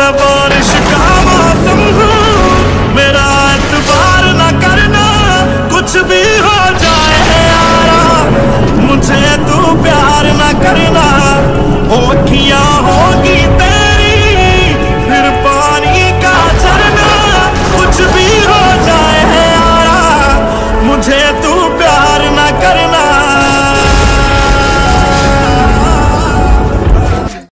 मैं बारिश का मौसम हूँ। मेरा एतबार ना करना कुछ भी हो जाए।